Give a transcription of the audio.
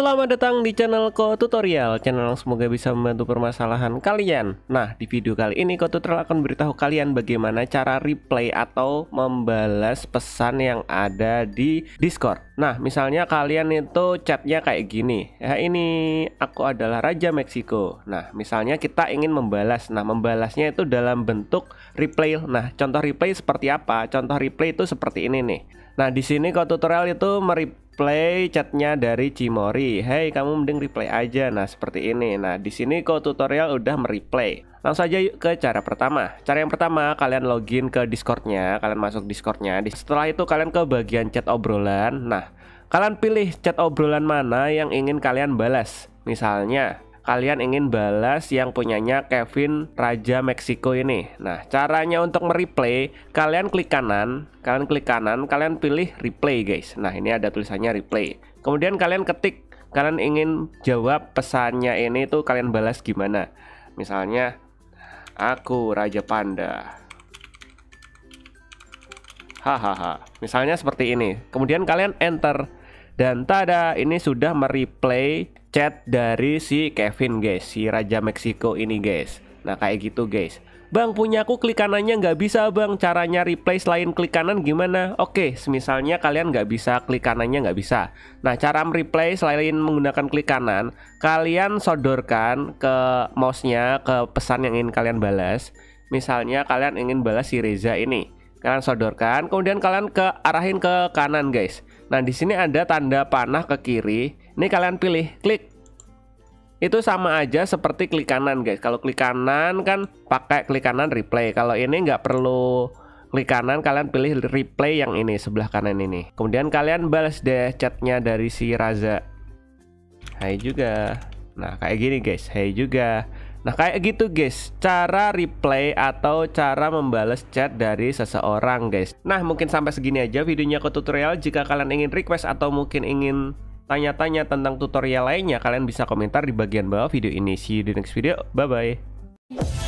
Selamat datang di channel Ko Tutorial, channel yang semoga bisa membantu permasalahan kalian. Nah, di video kali ini Ko Tutorial akan beritahu kalian bagaimana cara replay atau membalas pesan yang ada di Discord. Nah, misalnya kalian itu chatnya kayak gini. Ya, ini aku adalah Raja Meksiko. Nah, misalnya kita ingin membalas. Nah, membalasnya itu dalam bentuk replay. Nah, contoh replay seperti apa? Contoh replay itu seperti ini nih. Nah, di sini Ko Tutorial itu mereplay chatnya dari Cimori. Hey, kamu mending replay aja. Nah, seperti ini. Nah, di sini Ko Tutorial udah mereplay. Langsung aja yuk ke cara pertama. Cara yang pertama, kalian login ke Discordnya, kalian masuk Discordnya. Setelah itu kalian ke bagian chat obrolan. Nah, kalian pilih chat obrolan mana yang ingin kalian balas. Misalnya, kalian ingin balas yang punyanya Kevin Raja Meksiko ini. Nah, caranya untuk mereplay, kalian klik kanan, kalian klik kanan, kalian pilih replay, guys. Nah, ini ada tulisannya replay. Kemudian kalian ketik, kalian ingin jawab pesannya ini tuh kalian balas gimana. Misalnya, aku Raja Panda. Hahaha. Misalnya seperti ini. Kemudian kalian enter dan tada, ini sudah mereplay chat dari si Kevin guys. Si Raja Meksiko ini guys. Nah kayak gitu guys. Bang punya aku klik kanannya nggak bisa bang. Caranya replay selain klik kanan gimana? Oke misalnya kalian nggak bisa klik kanannya nggak bisa. Nah cara mereplay selain menggunakan klik kanan Kalian sodorkan ke mouse-nya ke pesan yang ingin kalian balas. Misalnya kalian ingin balas si Reza ini. Kalian sodorkan. Kemudian kalian ke arahin ke kanan guys Nah di sini ada tanda panah ke kiri. Ini kalian pilih klik. Itu sama aja seperti klik kanan guys. Kalau klik kanan kan pakai klik kanan replay. Kalau ini nggak perlu klik kanan kalian pilih replay yang ini sebelah kanan ini. Kemudian kalian balas deh chatnya dari si Raza. Hai juga. Nah kayak gini guys. Hai juga Nah kayak gitu guys Cara replay atau cara membalas chat dari seseorang guys Nah mungkin sampai segini aja videonya ke tutorial Jika kalian ingin request atau mungkin ingin tanya-tanya tentang tutorial lainnya, kalian bisa komentar di bagian bawah video ini. See you di next video. Bye-bye.